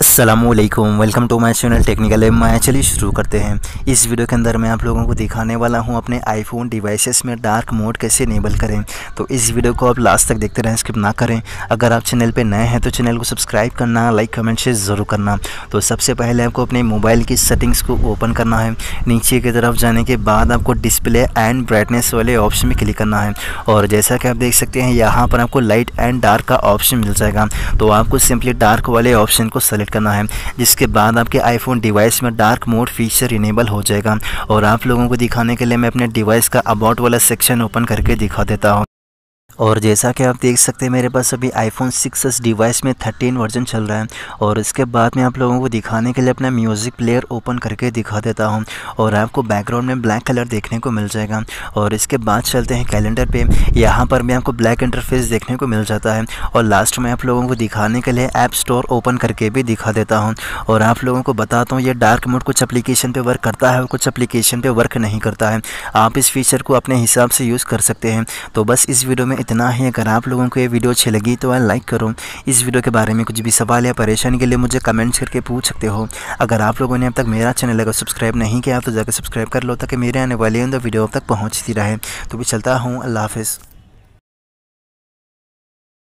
Aslam welcome to my channel technical M Maya चलिए शुरू करते हैं। इस वीडियो के अंदर मैं आप लोगों को दिखाने वाला हूँ अपने आईफोन डिवाइसेस में डार्क मोड कैसे इनेबल करें। तो इस वीडियो को आप लास्ट तक देखते रहें स्किप ना करें। अगर आप चैनल पे नए हैं तो चैनल को सब्सक्राइब करना लाइक कमेंट शेयर ज़रूर करना। तो सबसे पहले आपको अपने मोबाइल की सेटिंग्स को ओपन करना है। नीचे की तरफ़ जाने के बाद आपको डिस्प्ले एंड ब्राइटनेस वाले ऑप्शन में क्लिक करना है। और जैसा कि आप देख सकते हैं, यहाँ पर आपको लाइट एंड डार्क का ऑप्शन मिल जाएगा। तो आपको सिंपली डार्क वाले ऑप्शन को सेलेक्ट करना है, जिसके बाद आपके आईफोन डिवाइस में डार्क मोड फीचर इनेबल हो जाएगा। और आप लोगों को दिखाने के लिए मैं अपने डिवाइस का अबाउट वाला सेक्शन ओपन करके दिखा देता हूँ। और जैसा कि आप देख सकते हैं, मेरे पास अभी आईफोन 6s डिवाइस में 13 वर्जन चल रहा है और इसके बाद मैं आप लोगों को दिखाने के लिए अपना म्यूज़िक प्लेयर ओपन करके दिखा देता हूँ और आपको बैकग्राउंड में ब्लैक कलर देखने को मिल जाएगा और इसके बाद चलते हैं कैलेंडर पे। यहाँ पर भी आपको ब्लैक इंटरफेस देखने को मिल जाता है और लास्ट में आप लोगों को दिखाने के लिए ऐप स्टोर ओपन करके भी दिखा देता हूँ और आप लोगों को बताता हूँ, ये डार्क मोड कुछ अप्लीकेशन पर वर्क करता है और कुछ अप्लीकेशन पर वर्क नहीं करता है। आप इस फीचर को अपने हिसाब से यूज़ कर सकते हैं। तो बस इस वीडियो में इतना ही। अगर आप लोगों को ये वीडियो अच्छी लगी तो लाइक करो। इस वीडियो के बारे में कुछ भी सवाल या परेशानी के लिए मुझे कमेंट्स करके पूछ सकते हो। अगर आप लोगों ने अब तक मेरा चैनल अगर सब्सक्राइब नहीं किया तो जाकर सब्सक्राइब कर लो ताकि मेरे आने वाले वीडियो अब तक पहुँचती रहे। तो भी चलता हूँ। अल्लाह हाफ़